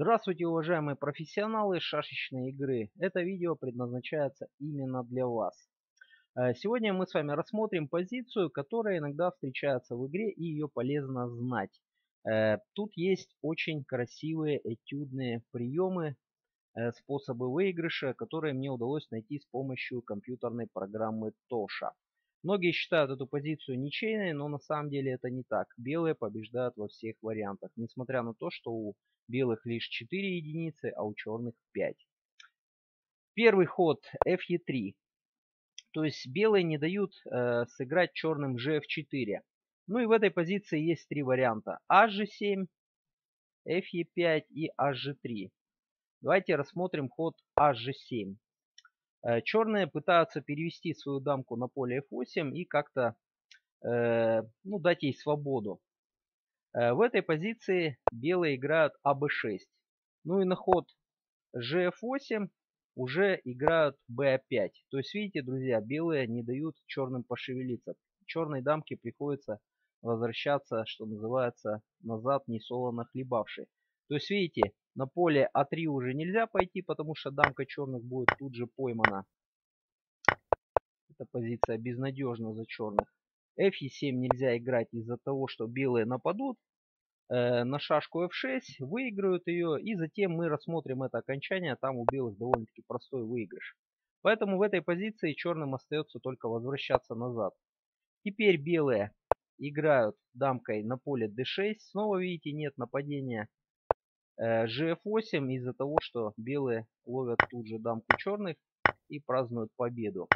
Здравствуйте, уважаемые профессионалы шашечной игры. Это видео предназначается именно для вас. Э, сегодня мы с вами рассмотрим позицию, которая иногда встречается в игре и ее полезно знать. Э, тут есть очень красивые этюдные приемы, э, способы выигрыша, которые мне удалось найти с помощью компьютерной программы Тоша. Многие считают эту позицию ничейной, но на самом деле это не так. Белые побеждают во всех вариантах, несмотря на то, что у белых лишь 4 единицы, а у черных 5. Первый ход fe3. То есть белые не дают э, сыграть черным gf4. Ну и в этой позиции есть три варианта. hg7, fe5 и hg3. Давайте рассмотрим ход hg7. Э, черные пытаются перевести свою дамку на поле f8 и как-то э, ну, дать ей свободу. Э, в этой позиции белые играют АБ6. Ну и на ход GF8 уже играют БА5. То есть, видите, друзья, белые не дают черным пошевелиться. Черной дамке приходится возвращаться, что называется, назад не солоно хлебавший. То есть, видите, на поле А3 уже нельзя пойти, потому что дамка черных будет тут же поймана. Эта позиция безнадежна за черных. F7 нельзя играть из-за того, что белые нападут э, на шашку F6, выиграют ее, и затем мы рассмотрим это окончание, там у белых довольно-таки простой выигрыш. Поэтому в этой позиции черным остается только возвращаться назад. Теперь белые играют дамкой на поле D6, снова видите нет нападения. Э, G8 из-за того, что белые ловят тут же дамку черных и празднуют победу.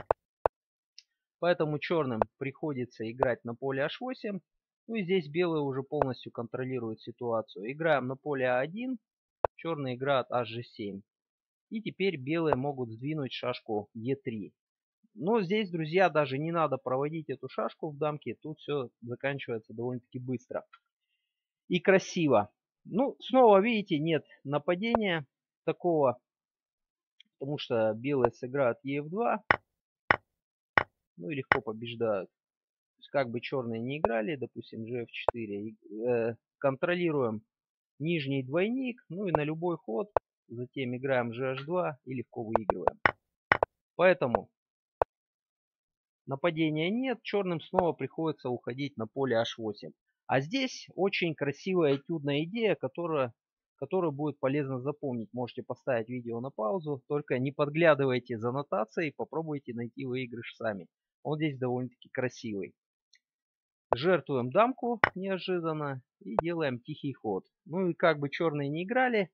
Поэтому черным приходится играть на поле h8. Ну и здесь белые уже полностью контролируют ситуацию. Играем на поле а1, черные играют hg7. И теперь белые могут сдвинуть шашку e3. Но здесь, друзья, даже не надо проводить эту шашку в дамке. Тут все заканчивается довольно-таки быстро. И красиво. Ну, снова, видите, нет нападения такого. Потому что белые сыграют ef2. Ну и легко побеждают. То есть как бы черные не играли, допустим, gf4, э, контролируем нижний двойник, ну и на любой ход затем играем gh2 и легко выигрываем. Поэтому нападения нет, черным снова приходится уходить на поле h8. А здесь очень красивая этюдная идея, которая, которую будет полезно запомнить. Можете поставить видео на паузу, только не подглядывайте за нотацией, попробуйте найти выигрыш сами. Он здесь довольно-таки красивый. Жертвуем дамку неожиданно и делаем тихий ход. Ну и как бы черные не играли,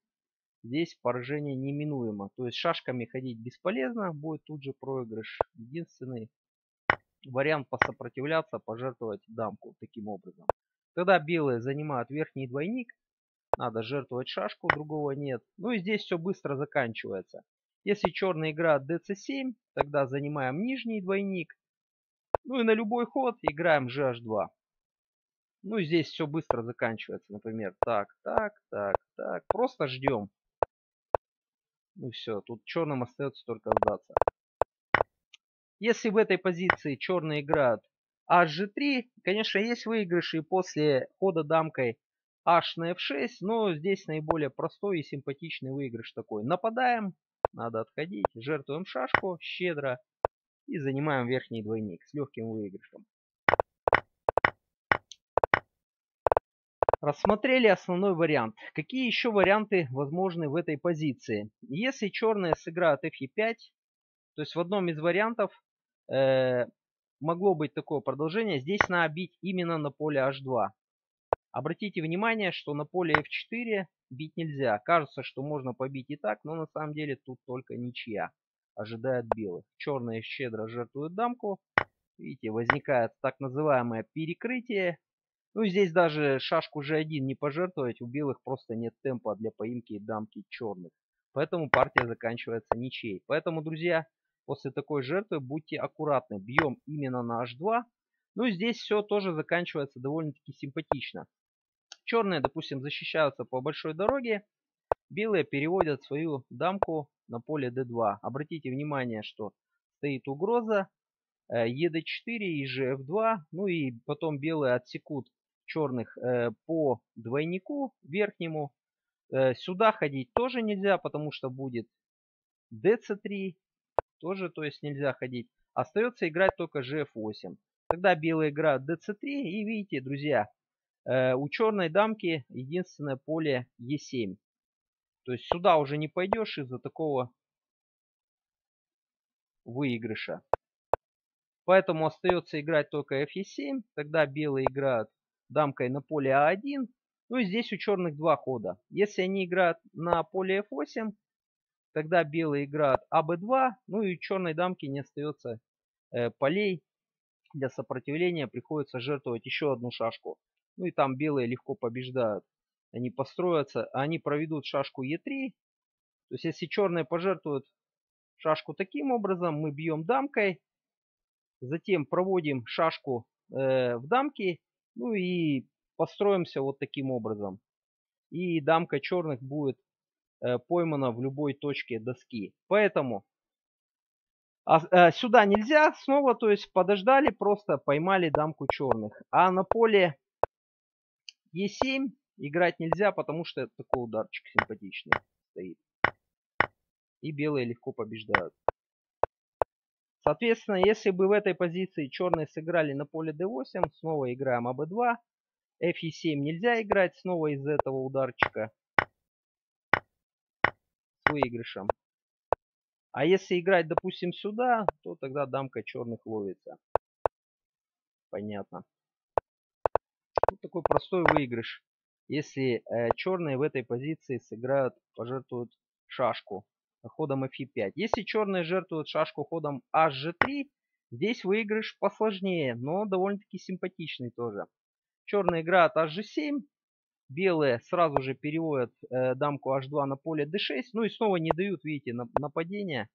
здесь поражение неминуемо. То есть шашками ходить бесполезно, будет тут же проигрыш. Единственный вариант посопротивляться, пожертвовать дамку таким образом. Когда белые занимают верхний двойник, надо жертвовать шашку, другого нет. Ну и здесь все быстро заканчивается. Если черная играет dc7, тогда занимаем нижний двойник. Ну и на любой ход играем gh2. Ну и здесь все быстро заканчивается. Например, так, так, так, так. Просто ждем. Ну все, тут черным остается только сдаться. Если в этой позиции черные играют hg3, конечно, есть выигрыши после хода дамкой h на f6, но здесь наиболее простой и симпатичный выигрыш такой. Нападаем, надо отходить, жертвуем шашку щедро и занимаем верхний двойник с легким выигрышем. Рассмотрели основной вариант. Какие еще варианты возможны в этой позиции? Если черные сыграют fe5, то есть в одном из вариантов э, могло быть такое продолжение, здесь надо бить именно на поле h2. Обратите внимание, что на поле f4 бить нельзя. Кажется, что можно побить и так, но на самом деле тут только ничья ожидает белых. Черные щедро жертвуют дамку. Видите, возникает так называемое перекрытие. Ну, здесь даже шашку g1 не пожертвовать. У белых просто нет темпа для поимки дамки черных. Поэтому партия заканчивается ничьей. Поэтому, друзья, после такой жертвы будьте аккуратны. Бьем именно на h2. Ну, здесь все тоже заканчивается довольно-таки симпатично. Черные, допустим, защищаются по большой дороге. Белые переводят свою дамку на поле d2. Обратите внимание, что стоит угроза ед4 и gf2. Ну и потом белые отсекут черных э, по двойнику верхнему. Э, сюда ходить тоже нельзя, потому что будет dc3. Тоже, то есть нельзя ходить. Остается играть только gf8. Тогда белая играет dc3. И видите, друзья, э, у черной дамки единственное поле e7. То есть сюда уже не пойдешь из-за такого выигрыша. Поэтому остается играть только fe7. Тогда белые играют дамкой на поле а1. Ну и здесь у черных два хода. Если они играют на поле f8, тогда белые играют аб2. Ну и черной дамки не остается э, полей для сопротивления. Приходится жертвовать еще одну шашку. Ну и там белые легко побеждают. Они построятся, они проведут шашку e3. То есть если черные пожертвуют шашку таким образом, мы бьем дамкой. Затем проводим шашку э, в дамке. Ну и построимся вот таким образом. И дамка черных будет поймана в любой точке доски. Поэтому а, э, сюда нельзя снова, то есть подождали, просто поймали дамку черных. А на поле Е7 играть нельзя, потому что такой ударчик симпатичный стоит. И белые легко побеждают. Соответственно, если бы в этой позиции черные сыграли на поле d8, снова играем АБ2, F7 нельзя играть снова из этого ударчика выигрышем. А если играть, допустим, сюда, то тогда дамка черных ловится. Понятно. Вот такой простой выигрыш. Если э, черные в этой позиции сыграют, пожертвуют шашку ходом f5. Если черные жертвуют шашку ходом hg3, здесь выигрыш посложнее, но довольно-таки симпатичный тоже. Черная играет hg7. Белые сразу же переводят э, дамку h2 на поле d6. Ну и снова не дают, видите, нападения.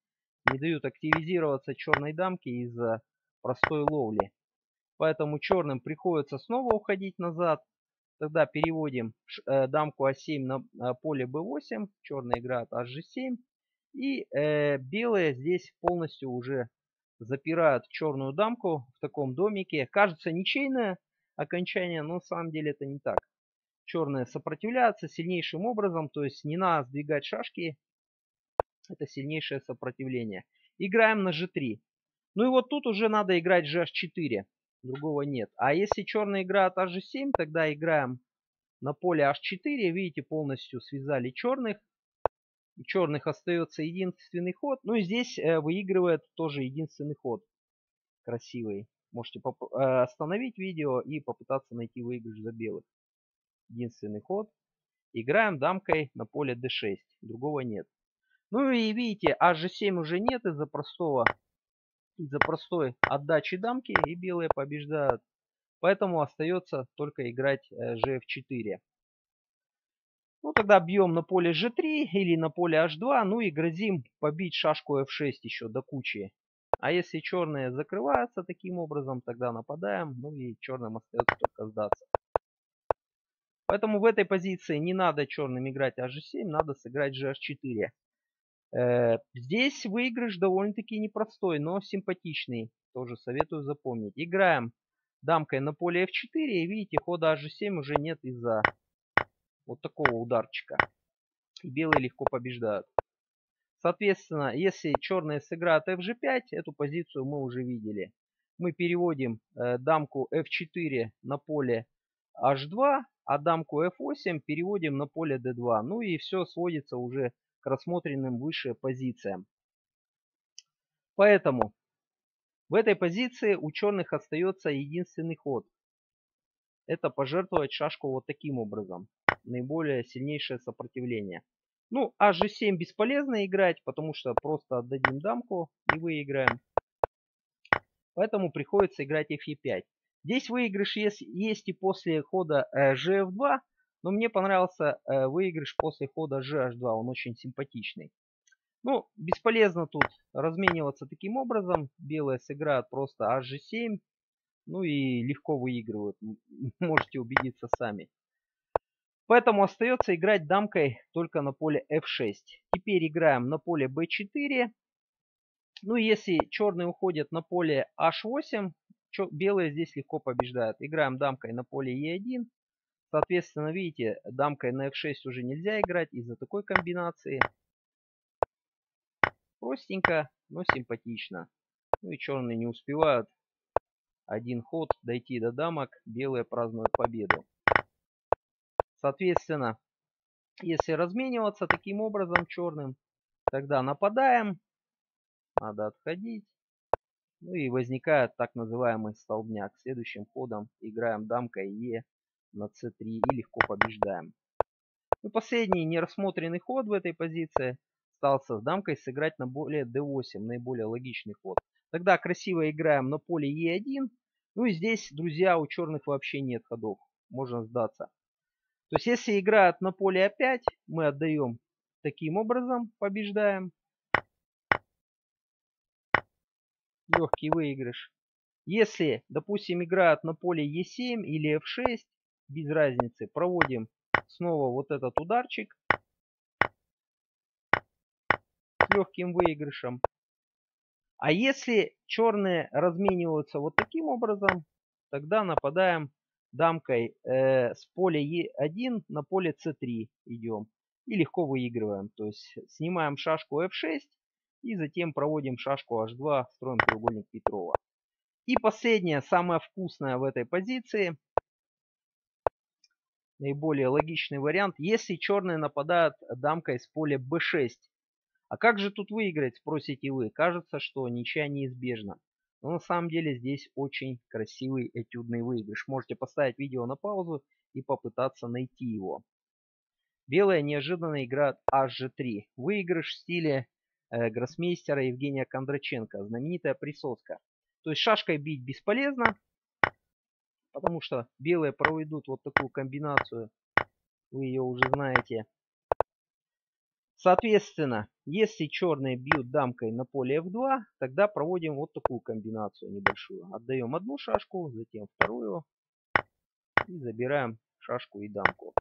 Не дают активизироваться черной дамке из-за простой ловли. Поэтому черным приходится снова уходить назад. Тогда переводим э, дамку а7 на э, поле b8. Черная играет hg7. И э, белые здесь полностью уже запирают черную дамку в таком домике. Кажется ничейное окончание, но на самом деле это не так. Черные сопротивляются сильнейшим образом, то есть не надо сдвигать шашки. Это сильнейшее сопротивление. Играем на g3. Ну и вот тут уже надо играть gh4. Другого нет. А если черные играют hg7, тогда играем на поле h4. Видите, полностью связали черных. У черных остается единственный ход. Ну и здесь э, выигрывает тоже единственный ход. Красивый. Можете э, остановить видео и попытаться найти выигрыш за белых. Единственный ход. Играем дамкой на поле d6. Другого нет. Ну и видите, hg7 уже нет из-за простого из-за простой отдачи дамки и белые побеждают. Поэтому остается только играть gf4. Э, ну тогда бьем на поле g3 или на поле h2. Ну и грозим побить шашку f6 еще до кучи. А если черные закрываются таким образом, тогда нападаем. Ну и черным остается только сдаться. Поэтому в этой позиции не надо черным играть hg7, надо сыграть gh4. Э, здесь выигрыш довольно-таки непростой, но симпатичный. Тоже советую запомнить. Играем дамкой на поле f4. И видите, хода hg7 уже нет из-за вот такого ударчика. И белые легко побеждают. Соответственно, если черные сыграют fg5, эту позицию мы уже видели. Мы переводим э, дамку f4 на поле h2, а дамку f8 переводим на поле d2. Ну и все сводится уже к рассмотренным выше позициям. Поэтому в этой позиции у черных остается единственный ход. Это пожертвовать шашку вот таким образом. Наиболее сильнейшее сопротивление. Ну, hg7 бесполезно играть, потому что просто отдадим дамку и выиграем. Поэтому приходится играть fe5. Здесь выигрыш есть, есть и после хода э, gf2, но мне понравился э, выигрыш после хода gh2, он очень симпатичный. Ну, бесполезно тут размениваться таким образом. Белые сыграют просто hg7, ну и легко выигрывают. Можете убедиться сами. Поэтому остается играть дамкой только на поле f6. Теперь играем на поле b4. Ну, если черные уходят на поле h8, белые здесь легко побеждают. Играем дамкой на поле e1. Соответственно, видите, дамкой на f6 уже нельзя играть из-за такой комбинации. Простенько, но симпатично. Ну и черные не успевают один ход дойти до дамок, белые празднуют победу. Соответственно, если размениваться таким образом черным, тогда нападаем, надо отходить. Ну и возникает так называемый столбняк. Следующим ходом играем дамкой Е на c3 и легко побеждаем. И последний нерассмотренный ход в этой позиции остался с дамкой сыграть на более d8, наиболее логичный ход. Тогда красиво играем на поле e1. Ну и здесь, друзья, у черных вообще нет ходов. Можно сдаться. То есть, если играют на поле a5, мы отдаем таким образом, побеждаем. Легкий выигрыш. Если, допустим, играют на поле e7 или f6, без разницы, проводим снова вот этот ударчик с легким выигрышем. А если черные размениваются вот таким образом, тогда нападаем дамкой э, с поля Е1 на поле С3 идем. И легко выигрываем. То есть снимаем шашку F6 и затем проводим шашку H2, строим треугольник Петрова. И последнее, самое вкусное в этой позиции, наиболее логичный вариант, если черные нападают дамкой с поля B6. А как же тут выиграть, спросите вы? Кажется, что ничья неизбежна. Но на самом деле здесь очень красивый этюдный выигрыш. Можете поставить видео на паузу и попытаться найти его. Белая неожиданно играет HG3. Выигрыш в стиле гроссмейстера Евгения Кондраченко. Знаменитая присоска. То есть шашкой бить бесполезно, потому что белые проведут вот такую комбинацию. Вы ее уже знаете. Соответственно, если черные бьют дамкой на поле f2, тогда проводим вот такую комбинацию небольшую. Отдаем одну шашку, затем вторую. И забираем шашку и дамку.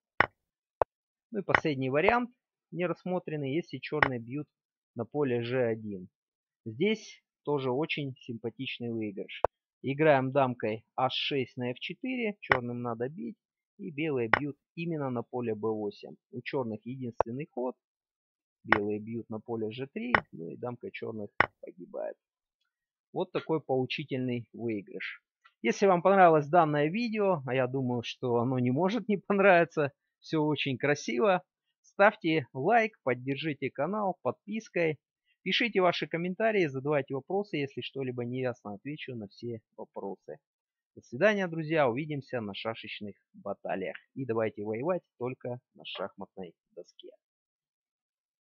Ну и последний вариант, не рассмотренный, если черные бьют на поле g1. Здесь тоже очень симпатичный выигрыш. Играем дамкой h6 на f4, черным надо бить. И белые бьют именно на поле b8. У черных единственный ход – Белые бьют на поле g3, ну и дамка черных погибает. Вот такой поучительный выигрыш. Если вам понравилось данное видео, а я думаю, что оно не может не понравиться, все очень красиво, ставьте лайк, поддержите канал подпиской, пишите ваши комментарии, задавайте вопросы, если что-либо не ясно, отвечу на все вопросы. До свидания, друзья, увидимся на шашечных баталиях. И давайте воевать только на шахматной доске.